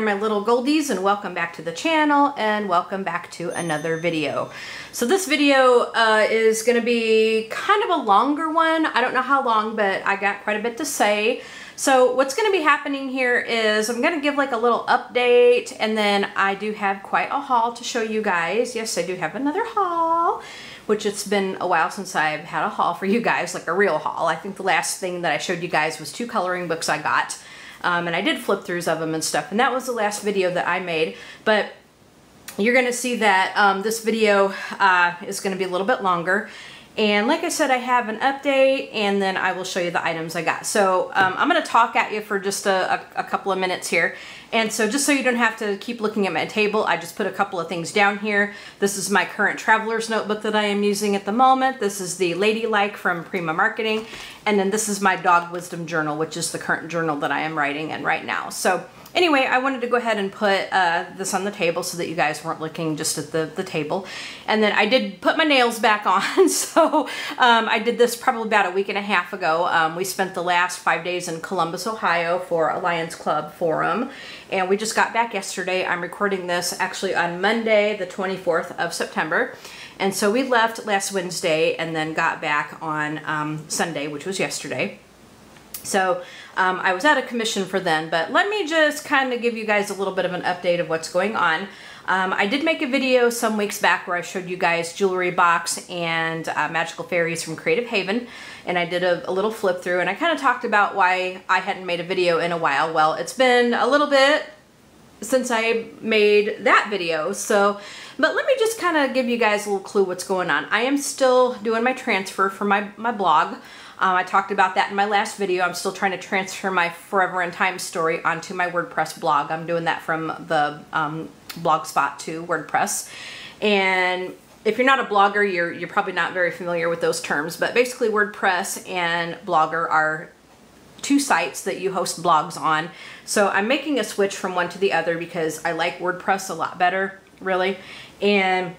There my little goldies and welcome back to the channel and welcome back to another video. So this video uh, is going to be kind of a longer one. I don't know how long but I got quite a bit to say. So what's going to be happening here is I'm going to give like a little update and then I do have quite a haul to show you guys. Yes I do have another haul which it's been a while since I've had a haul for you guys, like a real haul. I think the last thing that I showed you guys was two coloring books I got. Um, and I did flip throughs of them and stuff. And that was the last video that I made. But you're going to see that um, this video uh, is going to be a little bit longer. And like I said, I have an update and then I will show you the items I got. So um, I'm going to talk at you for just a, a, a, couple of minutes here. And so just so you don't have to keep looking at my table, I just put a couple of things down here. This is my current traveler's notebook that I am using at the moment. This is the Ladylike from Prima Marketing. And then this is my Dog Wisdom Journal, which is the current journal that I am writing in right now. So Anyway, I wanted to go ahead and put uh, this on the table so that you guys weren't looking just at the, the table. And then I did put my nails back on. So um, I did this probably about a week and a half ago. Um, we spent the last five days in Columbus, Ohio for a Lions Club Forum. And we just got back yesterday. I'm recording this actually on Monday, the 24th of September. And so we left last Wednesday and then got back on um, Sunday, which was yesterday. So um, I was out of commission for then, but let me just kind of give you guys a little bit of an update of what's going on. Um, I did make a video some weeks back where I showed you guys Jewelry Box and uh, Magical Fairies from Creative Haven, and I did a, a little flip through, and I kind of talked about why I hadn't made a video in a while. Well, it's been a little bit since I made that video, so, but let me just kind of give you guys a little clue what's going on. I am still doing my transfer for my, my blog. Um, I talked about that in my last video. I'm still trying to transfer my Forever in Time story onto my WordPress blog. I'm doing that from the um, Blogspot to WordPress. And if you're not a blogger, you're, you're probably not very familiar with those terms, but basically WordPress and Blogger are two sites that you host blogs on. So I'm making a switch from one to the other because I like WordPress a lot better, really. And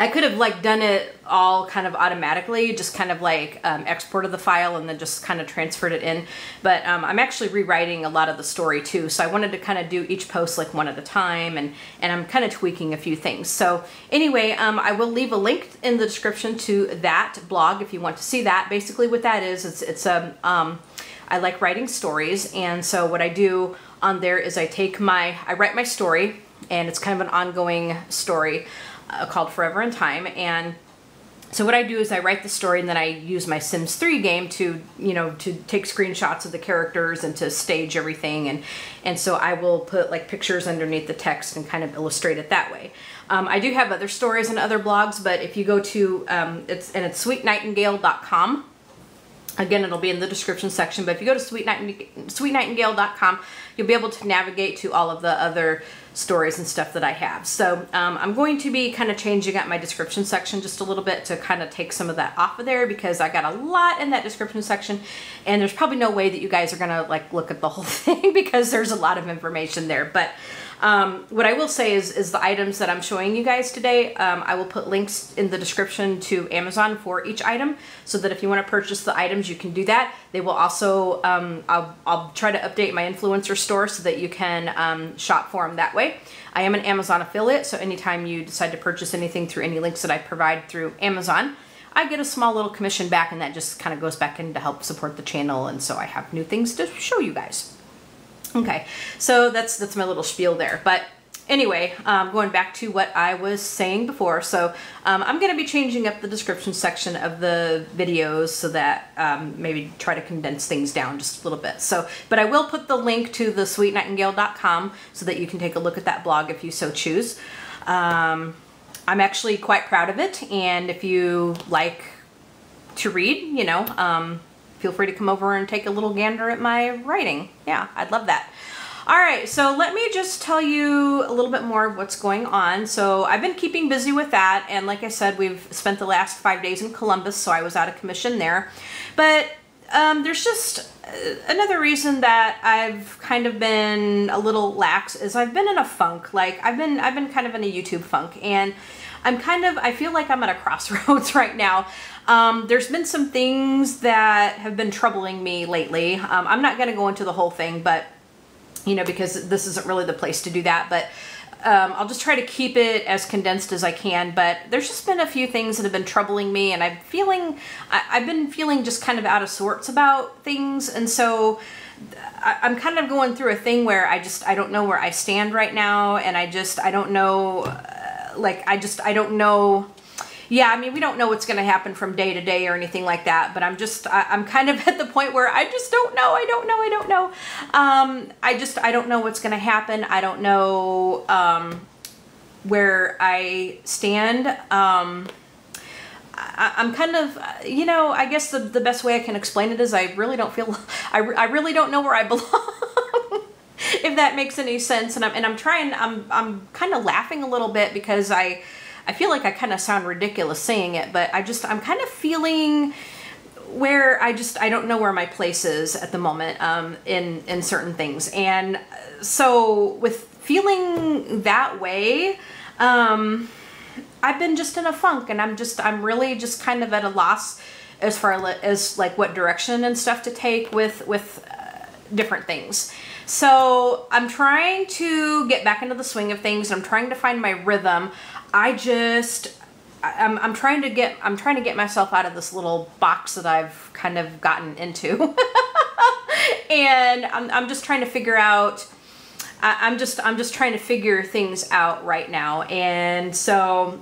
I could have like done it all kind of automatically, just kind of like um, exported the file and then just kind of transferred it in. But um, I'm actually rewriting a lot of the story too. So I wanted to kind of do each post like one at a time and, and I'm kind of tweaking a few things. So anyway, um, I will leave a link in the description to that blog if you want to see that. Basically what that is, it's, it's a, um, I like writing stories. And so what I do on there is I take my, I write my story and it's kind of an ongoing story uh, called Forever in Time. And so what I do is I write the story and then I use my Sims 3 game to, you know, to take screenshots of the characters and to stage everything. And, and so I will put like pictures underneath the text and kind of illustrate it that way. Um, I do have other stories and other blogs, but if you go to, um, it's, and it's sweetnightingale.com, Again, it'll be in the description section, but if you go to sweetnightingale.com, you'll be able to navigate to all of the other stories and stuff that I have. So um, I'm going to be kind of changing up my description section just a little bit to kind of take some of that off of there because I got a lot in that description section and there's probably no way that you guys are going to like look at the whole thing because there's a lot of information there. But um, what I will say is, is the items that I'm showing you guys today, um, I will put links in the description to Amazon for each item so that if you want to purchase the items, you can do that. They will also, um, I'll, I'll, try to update my influencer store so that you can um, shop for them that way. I am an Amazon affiliate, so anytime you decide to purchase anything through any links that I provide through Amazon, I get a small little commission back and that just kind of goes back in to help support the channel and so I have new things to show you guys. Okay, so that's that's my little spiel there. But anyway, um, going back to what I was saying before, so um, I'm going to be changing up the description section of the videos so that um, maybe try to condense things down just a little bit. So, but I will put the link to the sweetnightingale.com so that you can take a look at that blog if you so choose. Um, I'm actually quite proud of it, and if you like to read, you know, um, feel free to come over and take a little gander at my writing. Yeah, I'd love that. All right, so let me just tell you a little bit more of what's going on. So I've been keeping busy with that, and like I said, we've spent the last five days in Columbus, so I was out of commission there. But um, there's just uh, another reason that I've kind of been a little lax is I've been in a funk. Like I've been I've been kind of in a YouTube funk, and I'm kind of I feel like I'm at a crossroads right now. Um, there's been some things that have been troubling me lately. Um, I'm not going to go into the whole thing, but you know, because this isn't really the place to do that. But um, I'll just try to keep it as condensed as I can, but there's just been a few things that have been troubling me and I'm feeling, I, have been feeling just kind of out of sorts about things. And so I, I'm kind of going through a thing where I just, I don't know where I stand right now. And I just, I don't know, uh, like, I just, I don't know yeah, I mean, we don't know what's going to happen from day to day or anything like that, but I'm just, I, am kind of at the point where I just don't know. I don't know. I don't know. Um, I just, I don't know what's going to happen. I don't know um, where I stand. Um, I, am kind of, you know, I guess the, the best way I can explain it is I really don't feel, I, I really don't know where I belong. if that makes any sense. And I'm, and I'm trying, I'm, I'm kind of laughing a little bit because I, I feel like I kind of sound ridiculous saying it, but I just, I'm kind of feeling where I just, I don't know where my place is at the moment um, in, in certain things. And so with feeling that way, um, I've been just in a funk and I'm just, I'm really just kind of at a loss as far as like what direction and stuff to take with, with uh, different things. So I'm trying to get back into the swing of things. I'm trying to find my rhythm. I just I'm, I'm trying to get I'm trying to get myself out of this little box that I've kind of gotten into. And I'm, I'm just trying to figure out I, am just I'm just trying to figure things out right now. And so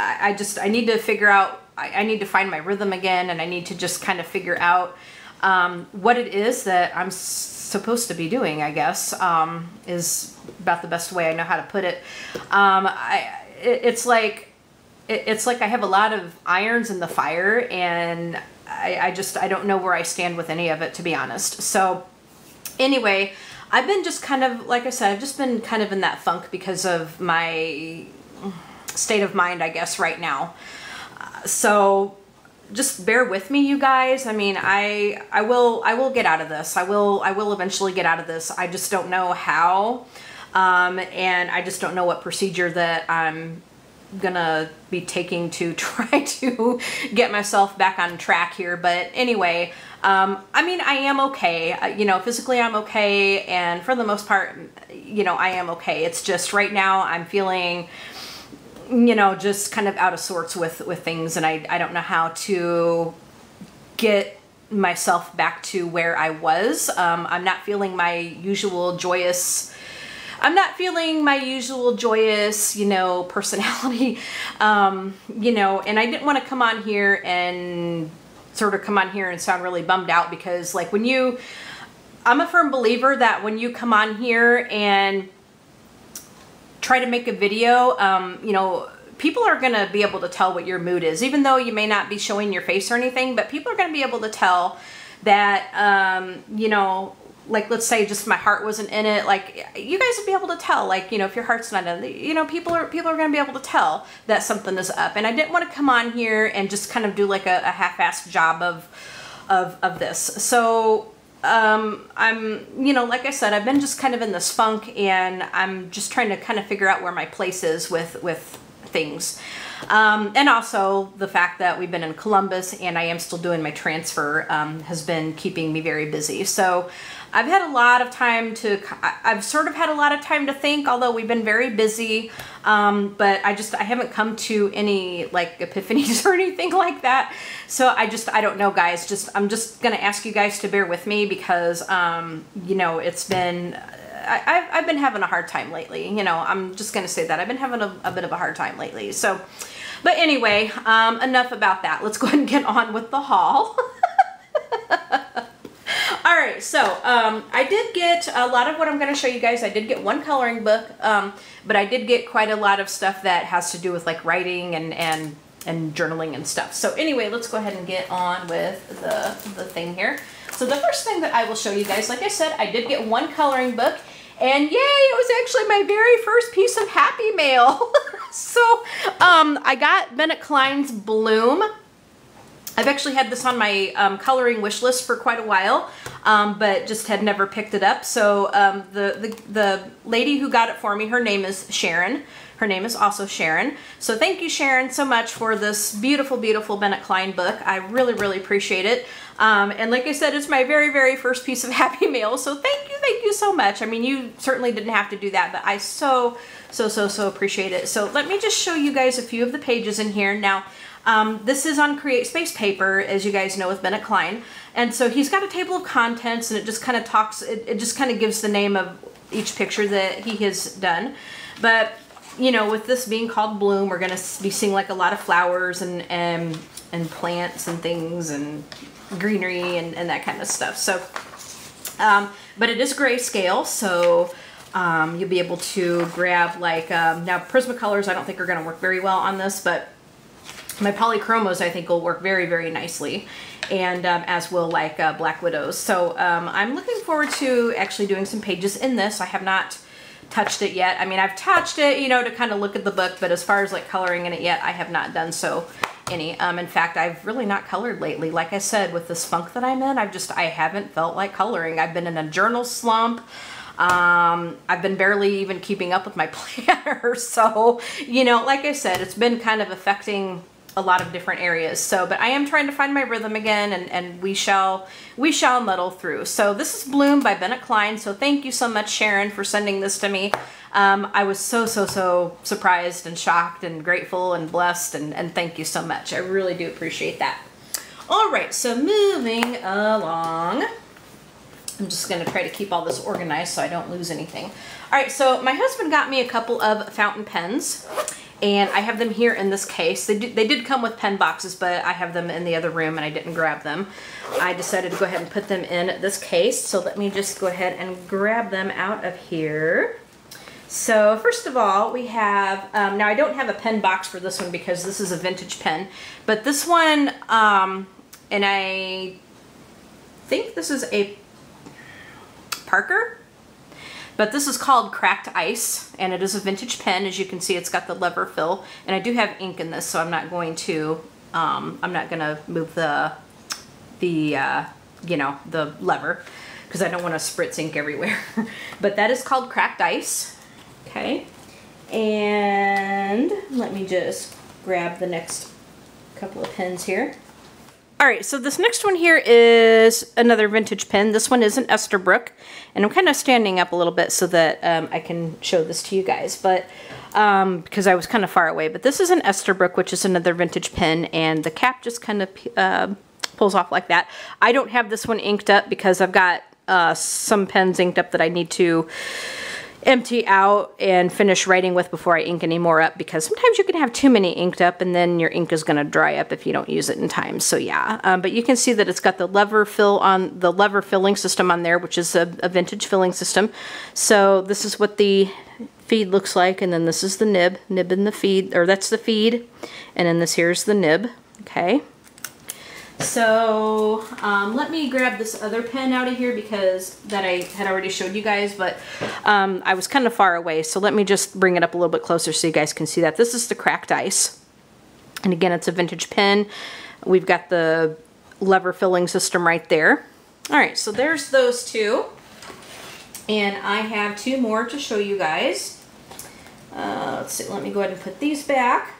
I, I just I need to figure out I, I, need to find my rhythm again and I need to just kind of figure out um, what it is that I'm supposed to be doing I guess um, is about the best way I know how to put it. Um, I it, it's like it, it's like I have a lot of irons in the fire and I, I just I don't know where I stand with any of it to be honest. So anyway, I've been just kind of like I said, I've just been kind of in that funk because of my state of mind, I guess, right now. so just bear with me you guys i mean i i will i will get out of this i will i will eventually get out of this i just don't know how um, and I just don't know what procedure that I'm gonna be taking to try to get myself back on track here. But anyway, um, I mean, I am okay. Uh, you know, physically I'm okay. And for the most part, you know, I am okay. It's just right now I'm feeling, you know, just kind of out of sorts with, with things. And I, I don't know how to get myself back to where I was. Um, I'm not feeling my usual joyous, I'm not feeling my usual joyous, you know, personality, um, you know, and I didn't want to come on here and sort of come on here and sound really bummed out because like when you, I'm a firm believer that when you come on here and try to make a video, um, you know, people are going to be able to tell what your mood is, even though you may not be showing your face or anything, but people are going to be able to tell that, um, you know, like let's say just my heart wasn't in it like you guys would be able to tell like you know if your heart's not in you know people are people are going to be able to tell that something is up. And i didn't want to come on here and just kind of do like a, a half-assed job of of of this. So um i'm you know like i said i've been just kind of in this funk and i'm just trying to kind of figure out where my place is with with things um, and also the fact that we've been in Columbus and I am still doing my transfer um, has been keeping me very busy. So I've had a lot of time to, I've sort of had a lot of time to think, although we've been very busy, um, but I just, I haven't come to any like epiphanies or anything like that. So I just, I don't know guys, just, I'm just going to ask you guys to bear with me because, um, you know, it's been, I, have been having a hard time lately. You know, I'm just going to say that. I've been having a, a, bit of a hard time lately. So, but anyway, um, enough about that. Let's go ahead and get on with the haul. All right, so um, I did get a lot of what I'm going to show you guys. I did get one coloring book, um, but I did get quite a lot of stuff that has to do with like writing and, and, and journaling and stuff. So anyway, let's go ahead and get on with the, the thing here. So the first thing that I will show you guys, like I said, I did get one coloring book and yay, it was actually my very first piece of Happy Mail. so um, I got Bennett Klein's Bloom. I've actually had this on my um, coloring wish list for quite a while, um, but just had never picked it up. So um, the, the, the lady who got it for me, her name is Sharon. Her name is also Sharon. So thank you, Sharon, so much for this beautiful, beautiful Bennett Klein book. I really, really appreciate it. Um, and like I said, it's my very, very first piece of Happy Mail. So thank you, thank you so much. I mean, you certainly didn't have to do that, but I so, so, so, so appreciate it. So let me just show you guys a few of the pages in here. Now, um, this is on Create Space paper, as you guys know, with Bennett Klein. And so he's got a table of contents and it just kind of talks, it, it just kind of gives the name of each picture that he has done. But, you know, with this being called Bloom, we're going to be seeing like a lot of flowers and, and, and plants and things and greenery and, and that kind of stuff. So, um, but it is grayscale, so um, you'll be able to grab like, um, now Prismacolors I don't think are going to work very well on this, but my polychromos I think will work very, very nicely. And um, as will like uh, Black Widows. So um, I'm looking forward to actually doing some pages in this. I have not touched it yet. I mean, I've touched it, you know, to kind of look at the book, but as far as like coloring in it yet, I have not done so any. Um, in fact, I've really not colored lately. Like I said, with this funk that I'm in, I've just, I haven't felt like coloring. I've been in a journal slump. Um, I've been barely even keeping up with my planner. So, you know, like I said, it's been kind of affecting a lot of different areas. So, but I am trying to find my rhythm again and, and we shall, we shall muddle through. So this is Bloom by Bennett Klein. So thank you so much, Sharon, for sending this to me. Um, I was so, so, so surprised and shocked and grateful and blessed and, and thank you so much. I really do appreciate that. All right, so moving along. I'm just going to try to keep all this organized so I don't lose anything. All right, so my husband got me a couple of fountain pens and I have them here in this case. They, do, they did come with pen boxes, but I have them in the other room and I didn't grab them. I decided to go ahead and put them in this case, so let me just go ahead and grab them out of here. So first of all, we have, um, now I don't have a pen box for this one because this is a vintage pen, but this one, um, and I think this is a Parker but this is called Cracked Ice, and it is a vintage pen. As you can see, it's got the lever fill, and I do have ink in this, so I'm not going to, um, I'm not going to move the, the, uh, you know, the lever, because I don't want to spritz ink everywhere. but that is called Cracked Ice, okay? And let me just grab the next couple of pens here. All right, so this next one here is another vintage pin. This one is an Esterbrook, and I'm kind of standing up a little bit so that um, I can show this to you guys, but um, because I was kind of far away. But this is an Esterbrook, which is another vintage pin, and the cap just kind of uh, pulls off like that. I don't have this one inked up because I've got uh, some pens inked up that I need to empty out and finish writing with before I ink any more up because sometimes you can have too many inked up and then your ink is going to dry up if you don't use it in time. So yeah, um, but you can see that it's got the lever fill on the lever filling system on there, which is a, a vintage filling system. So this is what the feed looks like and then this is the nib, nib in the feed, or that's the feed, and then this here's the nib, okay. So um, let me grab this other pen out of here because that I had already showed you guys, but um, I was kind of far away. So let me just bring it up a little bit closer so you guys can see that. This is the cracked ice. And again, it's a vintage pen. We've got the lever filling system right there. All right, so there's those two. And I have two more to show you guys. Uh, let's see, let me go ahead and put these back.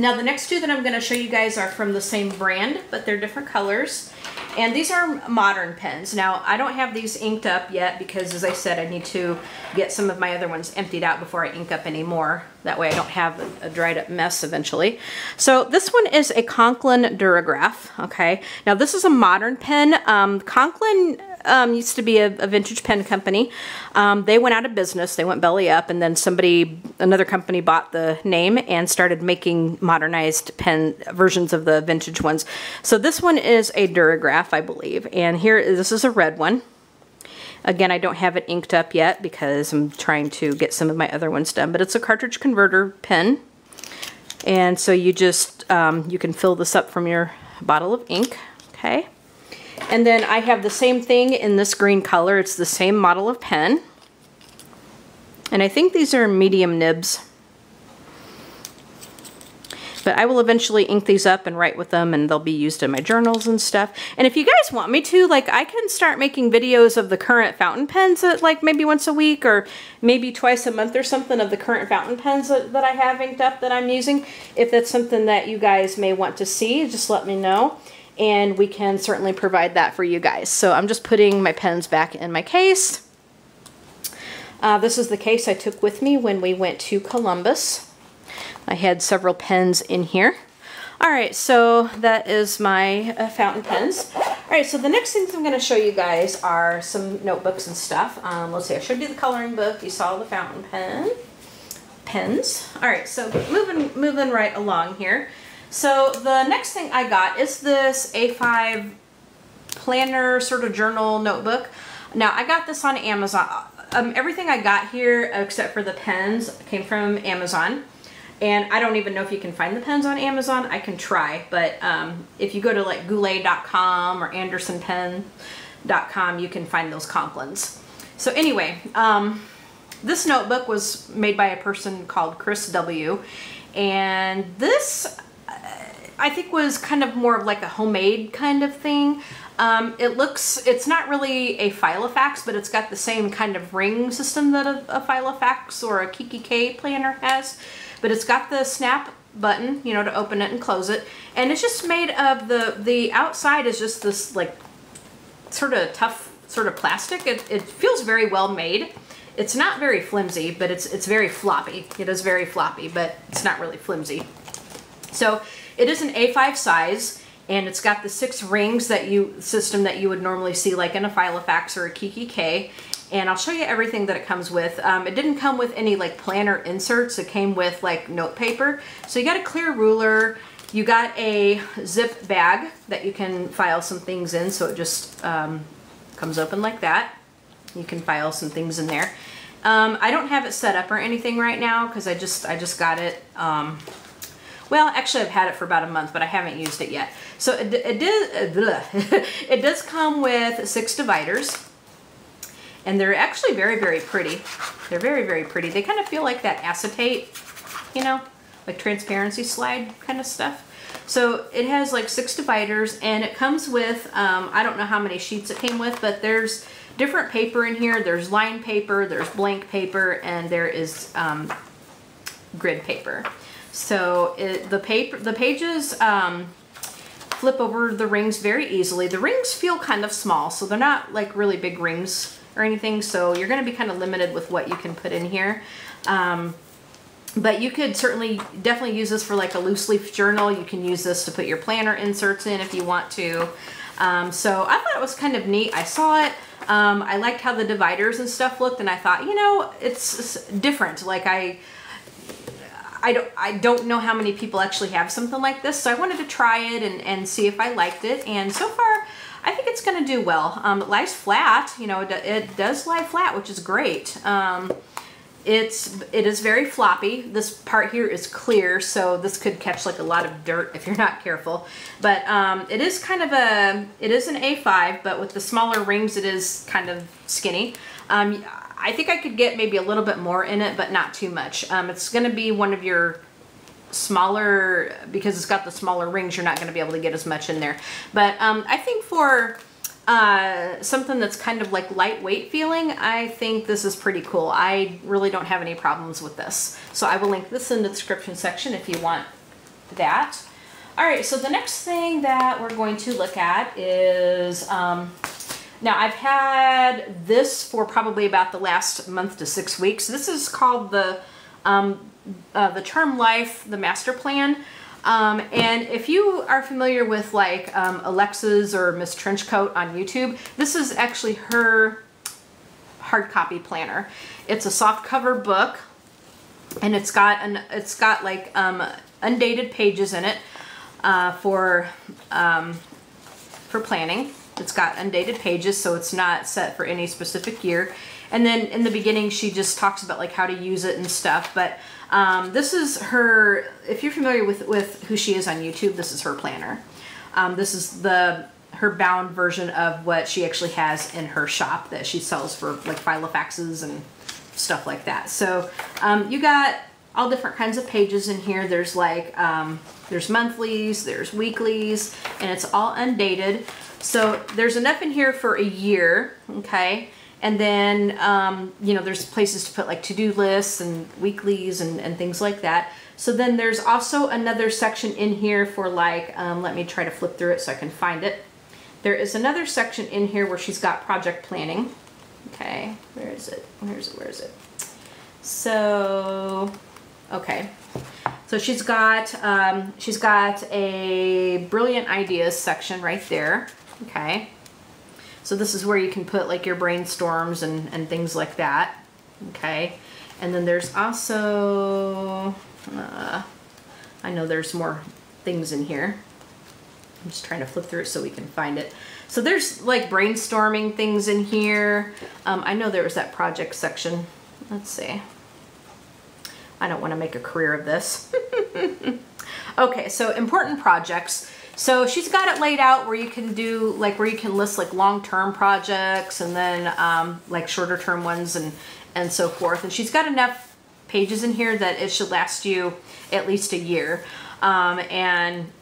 Now the next two that I'm going to show you guys are from the same brand, but they're different colors. And these are modern pens. Now I don't have these inked up yet because as I said, I need to get some of my other ones emptied out before I ink up any more. That way I don't have a, dried up mess eventually. So this one is a Conklin Duragraph, okay? Now this is a modern pen. Um, Conklin um, used to be a, a vintage pen company. Um, they went out of business. They went belly up, and then somebody, another company, bought the name and started making modernized pen versions of the vintage ones. So this one is a Duragraph, I believe, and here this is a red one. Again, I don't have it inked up yet because I'm trying to get some of my other ones done, but it's a cartridge converter pen. And so you just, um, you can fill this up from your bottle of ink, okay? And then I have the same thing in this green color. It's the same model of pen. And I think these are medium nibs. But I will eventually ink these up and write with them and they'll be used in my journals and stuff. And if you guys want me to, like I can start making videos of the current fountain pens that like maybe once a week or maybe twice a month or something of the current fountain pens that, that I have inked up that I'm using. If that's something that you guys may want to see, just let me know and we can certainly provide that for you guys. So I'm just putting my pens back in my case. Uh, this is the case I took with me when we went to Columbus. I had several pens in here. All right, so that is my uh, fountain pens. All right, so the next things I'm gonna show you guys are some notebooks and stuff. Um, let's see, I showed you the coloring book. You saw the fountain pen, pens. All right, so moving, moving right along here. So the next thing I got is this A5 planner sort of journal notebook. Now I got this on Amazon. Um, everything I got here except for the pens came from Amazon. And I don't even know if you can find the pens on Amazon. I can try, but um, if you go to like goulet.com or andersonpen.com, you can find those Conklins. So anyway, um, this notebook was made by a person called Chris W. And this I think was kind of more of like a homemade kind of thing. Um, it looks, it's not really a Filofax, but it's got the same kind of ring system that a, a Filofax or a kikki.K planner has. But it's got the snap button, you know, to open it and close it. And it's just made of the, the outside is just this like sort of tough sort of plastic. It, it feels very well made. It's not very flimsy, but it's, it's very floppy. It is very floppy, but it's not really flimsy. So it is an A5 size and it's got the six rings that you system that you would normally see like in a Filofax or a kikki.K. And I'll show you everything that it comes with. Um, it didn't come with any like planner inserts. It came with like note paper. So you got a clear ruler. You got a zip bag that you can file some things in. So it just um, comes open like that. You can file some things in there. Um, I don't have it set up or anything right now because I just I just got it um, well, actually, I've had it for about a month, but I haven't used it yet. So it, it, did, it does come with six dividers. And they're actually very, very pretty. They're very, very pretty. They kind of feel like that acetate, you know, like transparency slide kind of stuff. So it has like six dividers and it comes with, um, I don't know how many sheets it came with, but there's different paper in here. There's line paper, there's blank paper, and there is um, grid paper. So it, the paper, the pages um, flip over the rings very easily. The rings feel kind of small, so they're not like really big rings or anything. So you're going to be kind of limited with what you can put in here. Um, but you could certainly definitely use this for like a loose leaf journal. You can use this to put your planner inserts in if you want to. Um, so I thought it was kind of neat. I saw it. Um, I liked how the dividers and stuff looked and I thought, you know, it's, it's different. Like I, I don't, I don't know how many people actually have something like this, so I wanted to try it and, and see if I liked it. And so far, I think it's going to do well. Um, it lies flat, you know, it, it, does lie flat, which is great. Um, it's, it is very floppy. This part here is clear, so this could catch like a lot of dirt if you're not careful. But um, it is kind of a, it is an A5, but with the smaller rings, it is kind of skinny. Um, I think I could get maybe a little bit more in it, but not too much. Um, it's going to be one of your smaller, because it's got the smaller rings, you're not going to be able to get as much in there. But um, I think for uh, something that's kind of like lightweight feeling, I think this is pretty cool. I really don't have any problems with this. So I will link this in the description section if you want that. All right, so the next thing that we're going to look at is um, now I've had this for probably about the last month to six weeks. This is called the um, uh, the Charmed Life, the Master Plan. Um, and if you are familiar with like um, Alexa's or Miss Trenchcoat on YouTube, this is actually her hard copy planner. It's a soft cover book and it's got an it's got like um, undated pages in it uh, for um, for planning. It's got undated pages, so it's not set for any specific year. And then in the beginning, she just talks about like how to use it and stuff. But um, this is her, if you're familiar with, with who she is on YouTube, this is her planner. Um, this is the her bound version of what she actually has in her shop that she sells for like filofaxes and stuff like that. So um, you got all different kinds of pages in here. There's like, um, there's monthlies, there's weeklies, and it's all undated. So there's enough in here for a year, okay? And then, um, you know, there's places to put like to-do lists and weeklies and, and things like that. So then there's also another section in here for like, um, let me try to flip through it so I can find it. There is another section in here where she's got project planning. Okay, where is it? Where is it? Where is it? So, okay. So she's got, um, she's got a brilliant ideas section right there. Okay. So this is where you can put like your brainstorms and, and things like that. Okay. And then there's also, uh, I know there's more things in here. I'm just trying to flip through it so we can find it. So there's like brainstorming things in here. Um, I know there was that project section. Let's see. I don't want to make a career of this. okay, so important projects. So she's got it laid out where you can do like where you can list like long-term projects and then um, like shorter term ones and and so forth. And she's got enough pages in here that it should last you at least a year. Um, and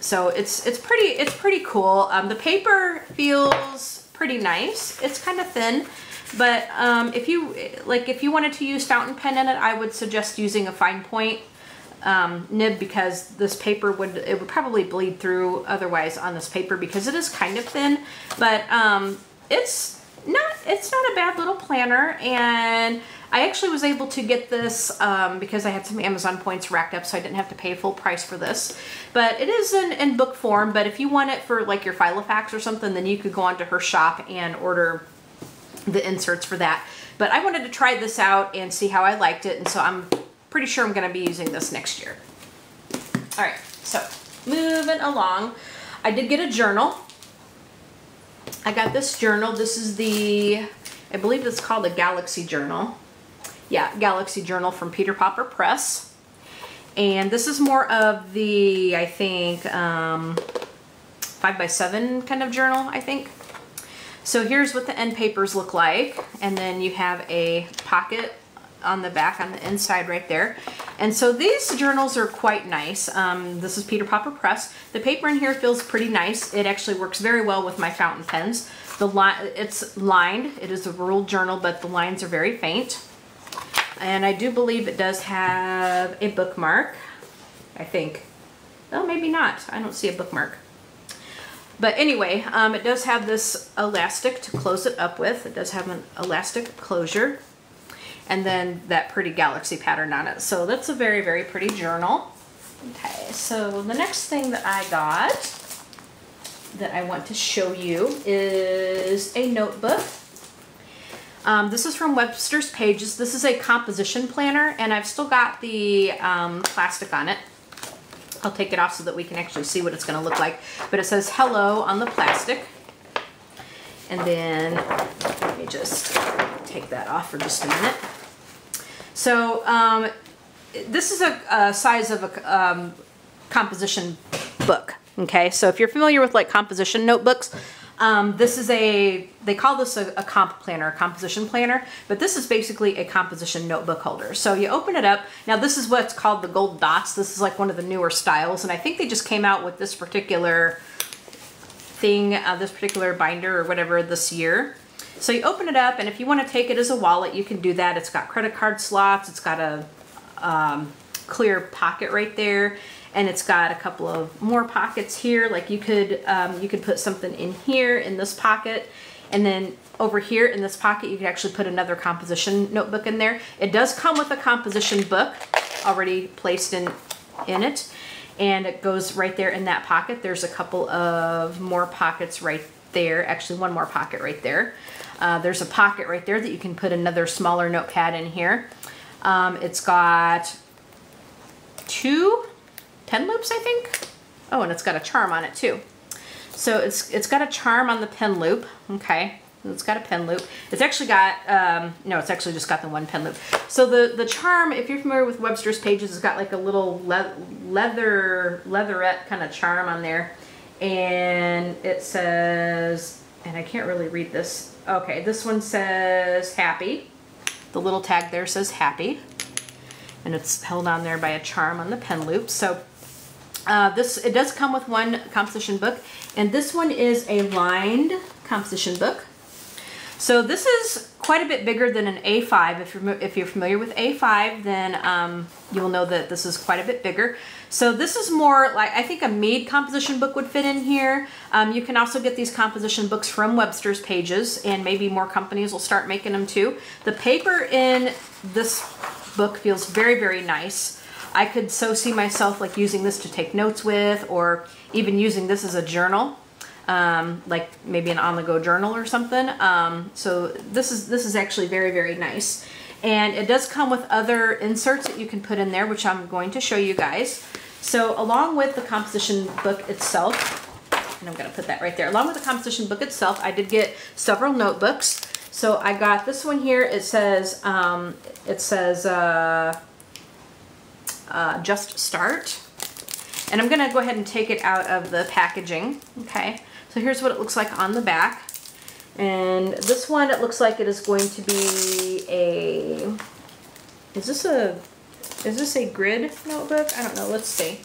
so it's it's pretty it's pretty cool. Um, the paper feels pretty nice. It's kind of thin, but um, if you like if you wanted to use fountain pen in it, I would suggest using a fine point um, nib because this paper would it would probably bleed through otherwise on this paper because it is kind of thin. But um, it's not it's not a bad little planner and I actually was able to get this um, because I had some Amazon points racked up so I didn't have to pay full price for this. But it is in, in book form, but if you want it for like your Filofax or something, then you could go onto her shop and order the inserts for that. But I wanted to try this out and see how I liked it, and so I'm pretty sure I'm going to be using this next year. All right, so moving along. I did get a journal. I got this journal. This is the, I believe it's called the Galaxy Journal yeah, Galaxy Journal from Peter Pauper Press. And this is more of the, I think, um, 5 by 7 kind of journal, I think. So here's what the end papers look like. And then you have a pocket on the back on the inside right there. And so these journals are quite nice. Um, this is Peter Pauper Press. The paper in here feels pretty nice. It actually works very well with my fountain pens. The line, It's lined. It is a ruled journal, but the lines are very faint. And I do believe it does have a bookmark, I think. Oh, maybe not. I don't see a bookmark. But anyway, um, it does have this elastic to close it up with. It does have an elastic closure. And then that pretty galaxy pattern on it. So that's a very, very pretty journal. Okay, so the next thing that I got that I want to show you is a notebook. Um, this is from Webster's Pages. This is a composition planner, and I've still got the um, plastic on it. I'll take it off so that we can actually see what it's going to look like. But it says hello on the plastic. And then, let me just take that off for just a minute. So, um, this is a, a, size of a um, composition book. Okay, so if you're familiar with like composition notebooks, um, this is a, they call this a, a, comp planner, a composition planner, but this is basically a composition notebook holder. So you open it up. Now this is what's called the gold dots. This is like one of the newer styles. And I think they just came out with this particular thing, uh, this particular binder or whatever this year. So you open it up and if you want to take it as a wallet, you can do that. It's got credit card slots. It's got a um, clear pocket right there and it's got a couple of more pockets here. Like you could, um, you could put something in here in this pocket and then over here in this pocket, you could actually put another composition notebook in there. It does come with a composition book already placed in, in it. And it goes right there in that pocket. There's a couple of more pockets right there. Actually, one more pocket right there. Uh, there's a pocket right there that you can put another smaller notepad in here. Um, it's got two pen loops, I think. Oh, and it's got a charm on it too. So it's it's got a charm on the pen loop, okay. It's got a pen loop. It's actually got, um, no, it's actually just got the one pen loop. So the, the charm, if you're familiar with Webster's Pages, it's got like a little le leather, leatherette kind of charm on there. And it says, and I can't really read this. Okay, this one says happy. The little tag there says happy. and it's held on there by a charm on the pen loop. So uh, this it does come with one composition book, and this one is a lined composition book. So this is quite a bit bigger than an A5. If you're, if you're familiar with A5, then um, you'll know that this is quite a bit bigger. So this is more like, I think a Mead composition book would fit in here. Um, you can also get these composition books from Webster's Pages, and maybe more companies will start making them too. The paper in this book feels very, very nice. I could so see myself like using this to take notes with, or even using this as a journal um, like maybe an on-the-go journal or something. Um, so this is this is actually very very nice, and it does come with other inserts that you can put in there, which I'm going to show you guys. So along with the composition book itself, and I'm going to put that right there. Along with the composition book itself, I did get several notebooks. So I got this one here. It says um, it says uh, uh, just start. And I'm gonna go ahead and take it out of the packaging, okay? So here's what it looks like on the back. And this one, it looks like it is going to be a, is this a, is this a grid notebook? I don't know, let's see.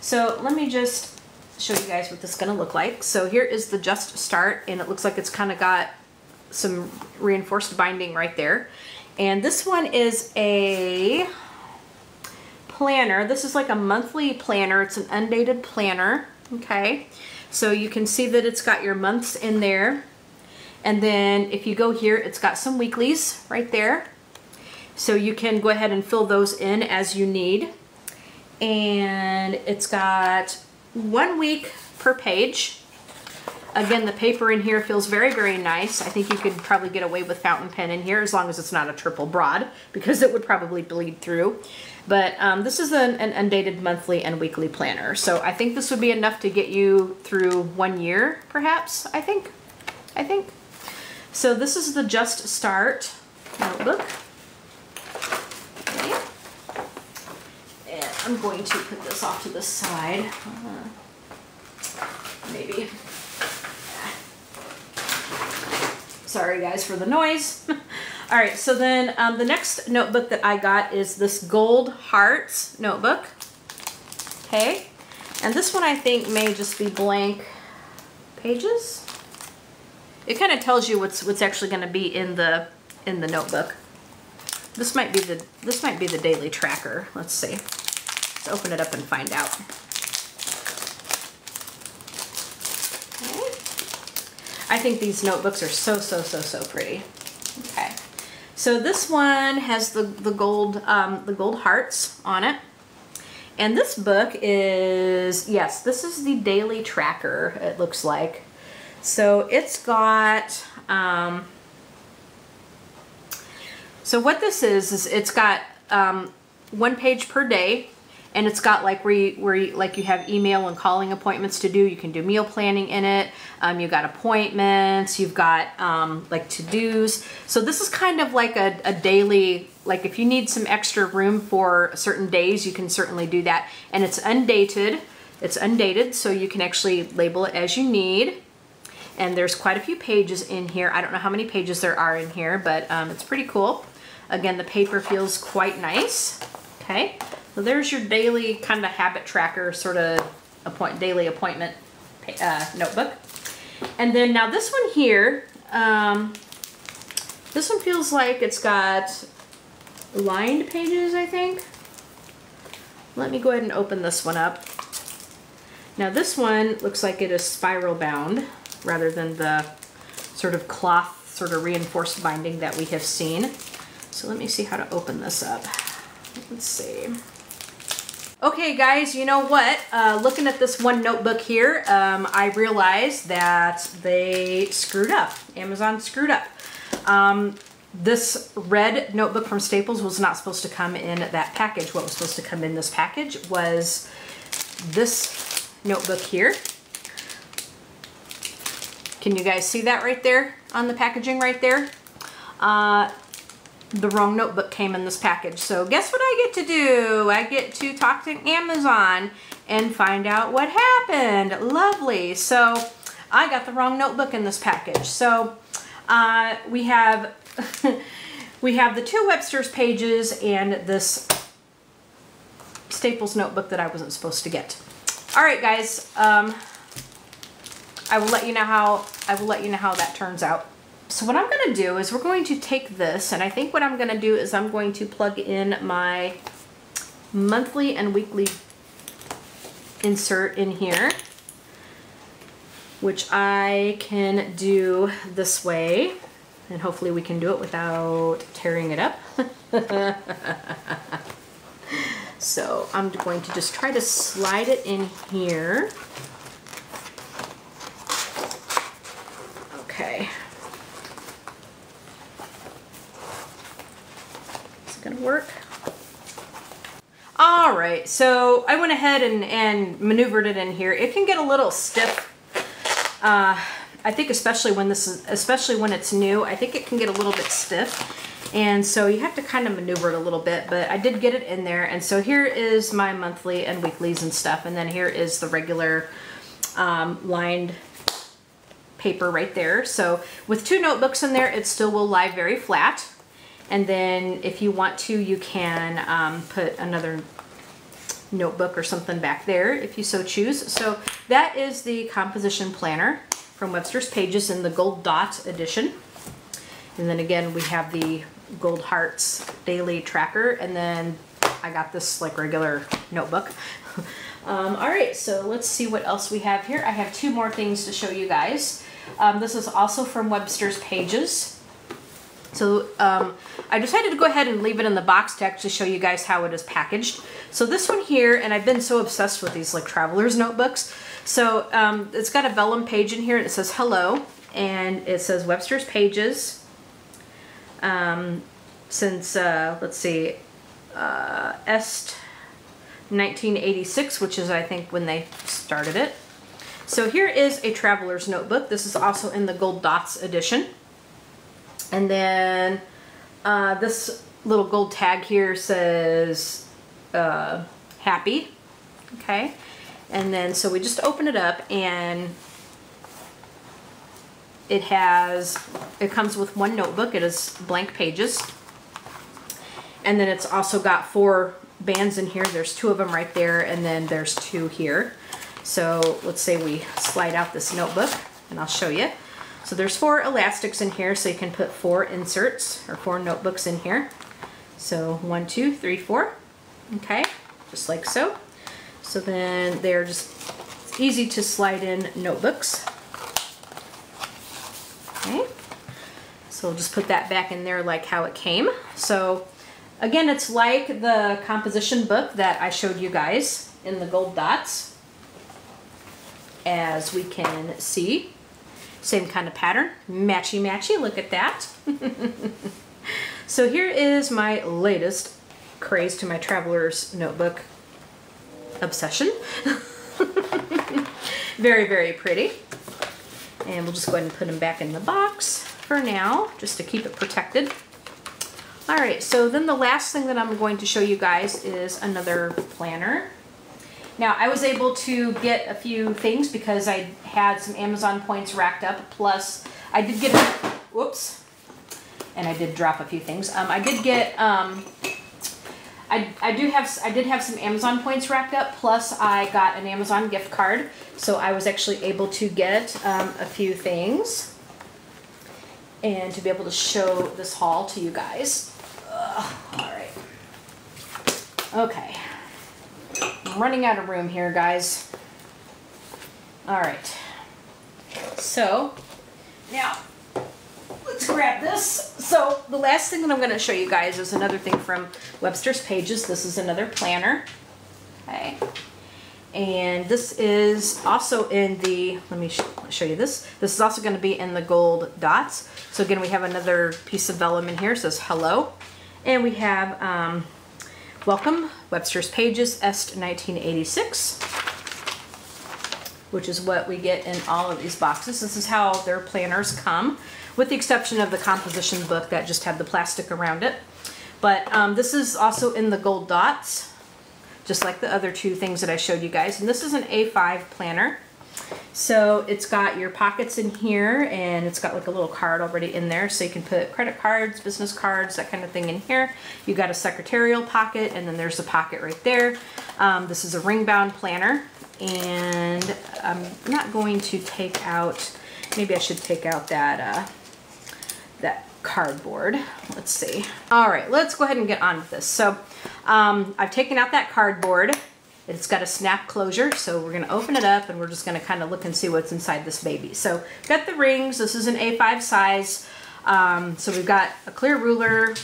So let me just show you guys what this is gonna look like. So here is the Just Start, and it looks like it's kind of got some reinforced binding right there. And this one is a planner. This is like a monthly planner. It's an undated planner, okay? So you can see that it's got your months in there. And then if you go here, it's got some weeklies right there. So you can go ahead and fill those in as you need. And it's got one week per page. Again, the paper in here feels very, very nice. I think you could probably get away with fountain pen in here as long as it's not a triple broad because it would probably bleed through. But um, this is an, an, undated monthly and weekly planner. So I think this would be enough to get you through one year, perhaps, I think. I think. So this is the Just Start notebook. Okay. And I'm going to put this off to the side. Uh, maybe. Sorry guys for the noise. All right, so then um, the next notebook that I got is this Gold Hearts notebook. Okay, and this one I think may just be blank pages. It kind of tells you what's what's actually going to be in the in the notebook. This might be the this might be the daily tracker. Let's see. Let's open it up and find out. Okay. I think these notebooks are so so so so pretty. Okay. So this one has the, the gold um, the gold hearts on it. And this book is, yes, this is the daily tracker, it looks like. So it's got, um, so what this is, is it's got um, one page per day and it's got like where you, where you, like you have email and calling appointments to do. You can do meal planning in it. Um, you've got appointments. You've got um, like to-dos. So this is kind of like a, a daily, like if you need some extra room for certain days, you can certainly do that. And it's undated. It's undated, so you can actually label it as you need. And there's quite a few pages in here. I don't know how many pages there are in here, but um, it's pretty cool. Again, the paper feels quite nice. Okay. So there's your daily kind of habit tracker, sort of appoint daily appointment uh, notebook. And then now this one here, um, this one feels like it's got lined pages, I think. Let me go ahead and open this one up. Now this one looks like it is spiral bound rather than the sort of cloth sort of reinforced binding that we have seen. So let me see how to open this up. Let's see. Okay guys, you know what? Uh, looking at this one notebook here, um, I realized that they screwed up. Amazon screwed up. Um, this red notebook from Staples was not supposed to come in that package. What was supposed to come in this package was this notebook here. Can you guys see that right there on the packaging right there? Uh, the wrong notebook came in this package. So guess what I get to do? I get to talk to Amazon and find out what happened. Lovely. So I got the wrong notebook in this package. So uh, we have we have the two Webster's pages and this Staples notebook that I wasn't supposed to get. All right, guys. Um, I will let you know how I will let you know how that turns out. So what I'm going to do is we're going to take this, and I think what I'm going to do is I'm going to plug in my monthly and weekly insert in here, which I can do this way, and hopefully we can do it without tearing it up. so I'm going to just try to slide it in here. Okay. It gonna work? All right, so I went ahead and, and maneuvered it in here. It can get a little stiff. Uh, I think especially when this is, especially when it's new, I think it can get a little bit stiff. And so you have to kind of maneuver it a little bit, but I did get it in there. And so here is my monthly and weeklies and stuff. And then here is the regular um, lined paper right there. So with two notebooks in there, it still will lie very flat. And then if you want to, you can um, put another notebook or something back there if you so choose. So that is the composition planner from Webster's Pages in the Gold Dot edition. And then again, we have the Gold Hearts daily tracker. And then I got this like regular notebook. um, all right, so let's see what else we have here. I have two more things to show you guys. Um, this is also from Webster's Pages. So um, I decided to go ahead and leave it in the box to actually show you guys how it is packaged. So this one here, and I've been so obsessed with these like traveler's notebooks. So um, it's got a vellum page in here and it says hello and it says Webster's Pages. Um, since, uh, let's see, uh, Est 1986, which is I think when they started it. So here is a traveler's notebook. This is also in the Gold Dots edition. And then uh, this little gold tag here says uh, happy. Okay. And then so we just open it up and it has, it comes with one notebook. It is blank pages. And then it's also got four bands in here. There's two of them right there and then there's two here. So let's say we slide out this notebook and I'll show you. So there's four elastics in here so you can put four inserts or four notebooks in here. So one, two, three, four. Okay, just like so. So then they're just easy to slide in notebooks. Okay, so we'll just put that back in there like how it came. So again, it's like the composition book that I showed you guys in the gold dots as we can see. Same kind of pattern, matchy matchy, look at that. so here is my latest craze to my traveler's notebook obsession. very, very pretty. And we'll just go ahead and put them back in the box for now, just to keep it protected. All right, so then the last thing that I'm going to show you guys is another planner. Now, I was able to get a few things because I had some Amazon points racked up, plus I did get, whoops, and I did drop a few things. Um, I did get, um, I, I do have, I did have some Amazon points racked up, plus I got an Amazon gift card, so I was actually able to get um, a few things and to be able to show this haul to you guys. Ugh, all right. Okay. Running out of room here, guys. All right. So, now, let's grab this. So, the last thing that I'm going to show you guys is another thing from Webster's Pages. This is another planner. Okay. And this is also in the, let me sh show you this. This is also going to be in the gold dots. So again, we have another piece of vellum in here. It says hello. And we have um, welcome Webster's Pages, Est 1986, which is what we get in all of these boxes. This is how their planners come, with the exception of the composition book that just had the plastic around it. But um, this is also in the gold dots, just like the other two things that I showed you guys. And this is an A5 planner. So it's got your pockets in here and it's got like a little card already in there. So you can put credit cards, business cards, that kind of thing in here. You got a secretarial pocket and then there's a pocket right there. Um, this is a ring bound planner and I'm not going to take out, maybe I should take out that, uh, that cardboard. Let's see. All right, let's go ahead and get on with this. So um, I've taken out that cardboard it's got a snap closure, so we're gonna open it up and we're just gonna kind of look and see what's inside this baby. So got the rings, this is an A5 size. Um, so we've got a clear ruler,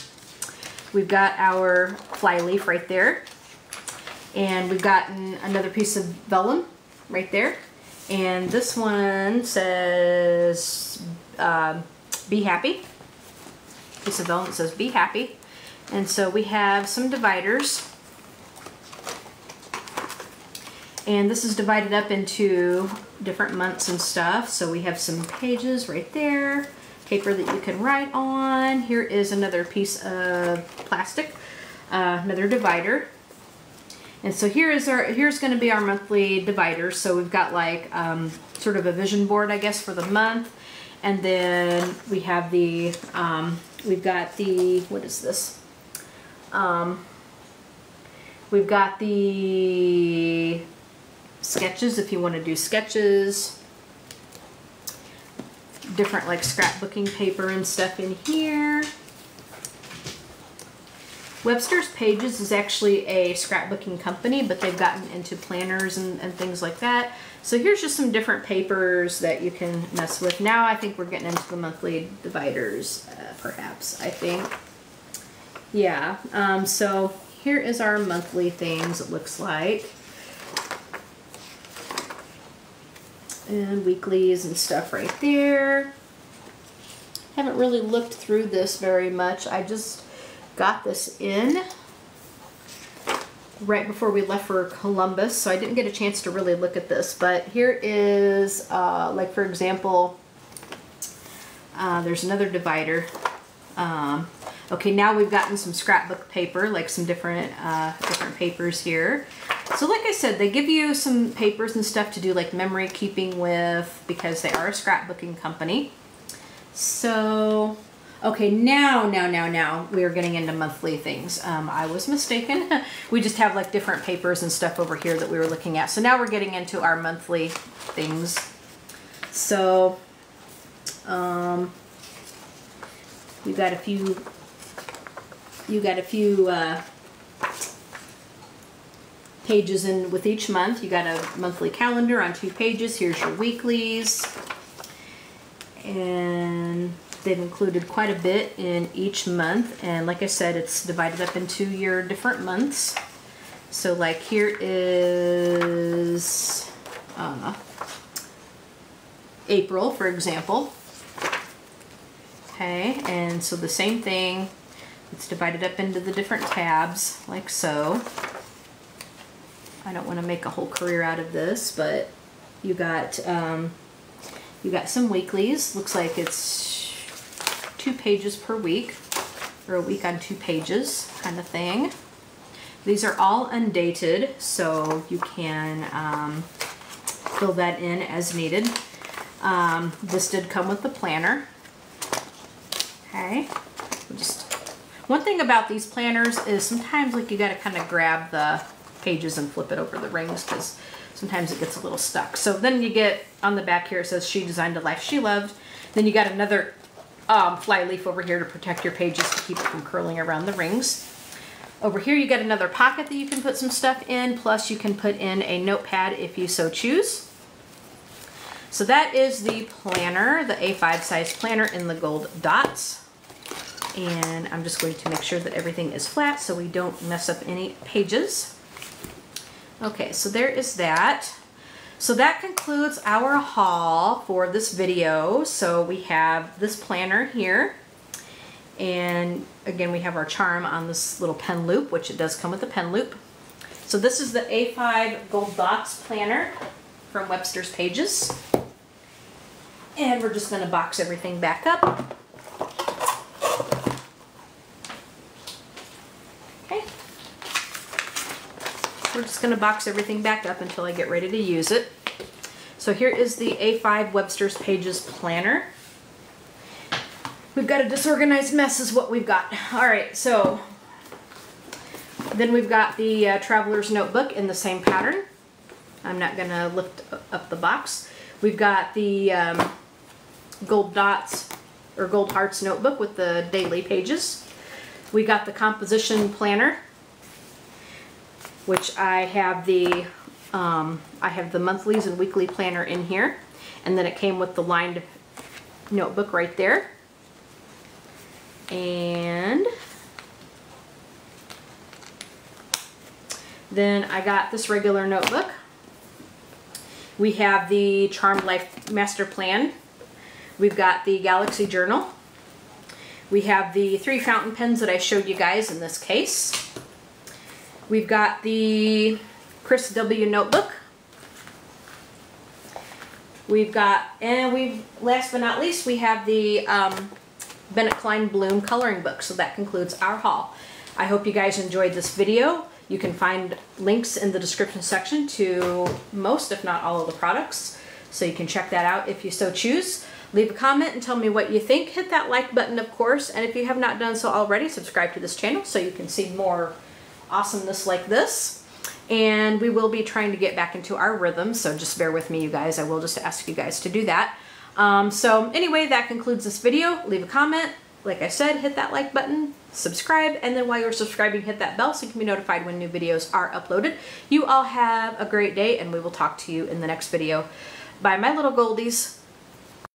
we've got our fly leaf right there, and we've gotten another piece of vellum right there. And this one says, uh, be happy. Piece of vellum says be happy. And so we have some dividers And this is divided up into different months and stuff. So we have some pages right there, paper that you can write on. Here is another piece of plastic, uh, another divider. And so here is our, here's gonna be our monthly divider. So we've got like um, sort of a vision board, I guess, for the month. And then we have the, um, we've got the, what is this? Um, we've got the sketches if you want to do sketches. Different like scrapbooking paper and stuff in here. Webster's Pages is actually a scrapbooking company, but they've gotten into planners and, and things like that. So here's just some different papers that you can mess with. Now I think we're getting into the monthly dividers, uh, perhaps, I think. Yeah, um, so here is our monthly things, it looks like. And weeklies and stuff right there. Haven't really looked through this very much. I just got this in right before we left for Columbus, so I didn't get a chance to really look at this. But here is, uh, like for example, uh, there's another divider. Um, okay, now we've gotten some scrapbook paper, like some different uh, different papers here. So like I said, they give you some papers and stuff to do like memory keeping with because they are a scrapbooking company. So, okay, now, now, now, now we are getting into monthly things. Um, I was mistaken. we just have like different papers and stuff over here that we were looking at. So now we're getting into our monthly things. So, um, we got a few, you got a few, uh, pages in with each month. You got a monthly calendar on two pages. Here's your weeklies. And they've included quite a bit in each month. And like I said, it's divided up into your different months. So like here is uh, April, for example. Okay, and so the same thing, it's divided up into the different tabs, like so. I don't want to make a whole career out of this, but you got um, you got some weeklies. Looks like it's two pages per week, or a week on two pages kind of thing. These are all undated, so you can um, fill that in as needed. Um, this did come with the planner. Okay, just one thing about these planners is sometimes like you got to kind of grab the pages and flip it over the rings because sometimes it gets a little stuck. So then you get on the back here, it says she designed a life she loved. Then you got another um, fly leaf over here to protect your pages to keep it from curling around the rings. Over here you get another pocket that you can put some stuff in, plus you can put in a notepad if you so choose. So that is the planner, the A5 size planner in the gold dots. And I'm just going to make sure that everything is flat so we don't mess up any pages. Okay, so there is that. So that concludes our haul for this video. So we have this planner here. And again, we have our charm on this little pen loop, which it does come with a pen loop. So this is the A5 Gold Box planner from Webster's Pages. And we're just gonna box everything back up. We're just gonna box everything back up until I get ready to use it. So here is the A5 Webster's Pages Planner. We've got a disorganized mess is what we've got. All right, so then we've got the uh, Traveler's Notebook in the same pattern. I'm not gonna lift up the box. We've got the um, Gold Dots or Gold Hearts notebook with the daily pages. We got the composition planner, which I have the um, I have the monthlies and weekly planner in here, and then it came with the lined notebook right there. And then I got this regular notebook. We have the Charmed Life Master Plan. We've got the Galaxy Journal. We have the three fountain pens that I showed you guys in this case. We've got the Chris W. Notebook. We've got, and we've last but not least, we have the um, Bennett Klein Bloom coloring book. So that concludes our haul. I hope you guys enjoyed this video. You can find links in the description section to most, if not all of the products. So you can check that out if you so choose. Leave a comment and tell me what you think. Hit that like button, of course. And if you have not done so already, subscribe to this channel so you can see more awesomeness like this. And we will be trying to get back into our rhythm, so just bear with me, you guys. I will just ask you guys to do that. Um, so anyway, that concludes this video. Leave a comment. Like I said, hit that like button, subscribe, and then while you're subscribing, hit that bell so you can be notified when new videos are uploaded. You all have a great day, and we will talk to you in the next video. Bye, my little goldies.